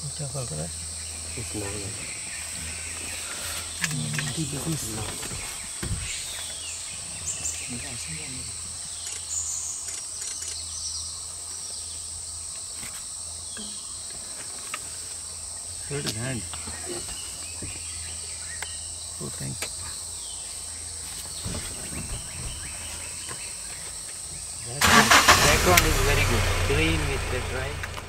क्या right? रहा है Hold his hand. Oh, thanks. Background is very good. Green with the dry.